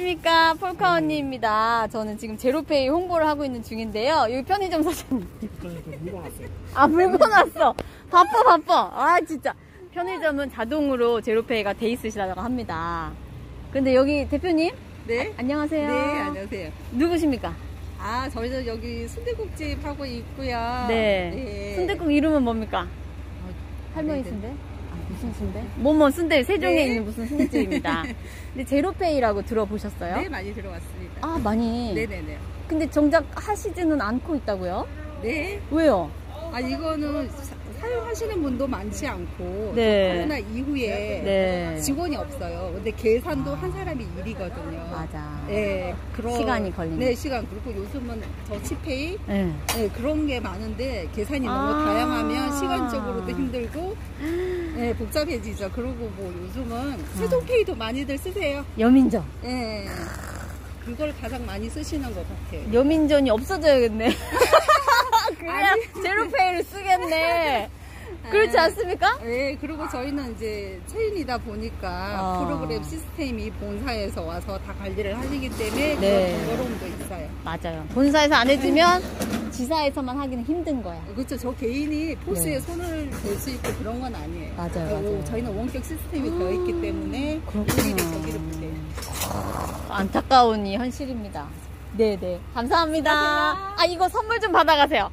안녕하십니까 폴카 언니입니다. 저는 지금 제로페이 홍보를 하고 있는 중인데요. 여기 편의점 사장님. 아 물건 왔어. 바빠 바빠. 아 진짜 편의점은 자동으로 제로페이가 돼 있으시다고 합니다. 근데 여기 대표님 네. 안녕하세요. 네, 안녕하세요. 누구십니까? 아, 저희는 여기 순대국집 하고 있고요. 네. 순대국 이름은 뭡니까? 할머니 네, 네. 순대? 아, 무슨 순대? 뭐뭐 순대 세종에 네. 있는 무슨 순대집입니다. 근데 제로페이라고 들어보셨어요? 네, 많이 들어왔습니다. 아 많이. 네네네. 근데 정작 하시지는 않고 있다고요? 네. 왜요? 아, 이거는 사, 사용하시는 분도 많지 않고 네. 코로나 이후에 네. 직원이 없어요. 근데 계산도 한 사람이 일이거든요. 맞아. 네, 그런 시간이 걸리는. 네, 시간. 그리고 요즘은 더치페이 네. 네, 그런 게 많은데 계산이 아. 너무 다양하면 시간적으로도 힘들고 네, 복잡해지죠. 그리고 뭐 요즘은 세종페이도 많이들 쓰세요. 여민전. 예. 그걸 가장 많이 쓰시는 것 같아요. 여민전이 없어져야겠네. 그래야. 제로페이를 쓰겠네. 그렇지 않습니까? 네, 그리고 저희는 이제 체인이다 보니까 어. 프로그램 시스템이 본사에서 와서 다 관리를 하시기 때문에 네. 그런 번거로움도 있어요. 맞아요. 본사에서 안 해주면 지사에서만 하기는 힘든 거야. 그렇죠. 저 개인이 포스에 네. 손을 댈 수 있고 그런 건 아니에요. 맞아요, 맞아요. 저희는 원격 시스템이 되어 있기 때문에. 일일이 저기를 못해요. 안타까운 이 현실입니다. 네네. 감사합니다. 감사합니다. 아, 이거 선물 좀 받아가세요.